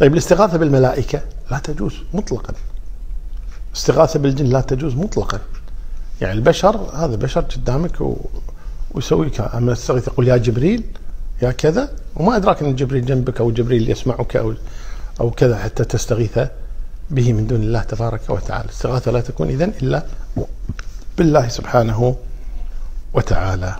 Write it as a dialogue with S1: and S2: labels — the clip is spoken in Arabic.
S1: طيب الاستغاثة بالملائكة لا تجوز مطلقا. استغاثة بالجن لا تجوز مطلقا. يعني البشر هذا بشر قدامك و... ويسوي أما تستغيث يقول يا جبريل يا كذا وما أدراك إن جبريل جنبك أو جبريل يسمعك أو أو كذا حتى تستغيث به من دون الله تبارك وتعالى. الاستغاثة لا تكون اذا إلا بالله سبحانه وتعالى.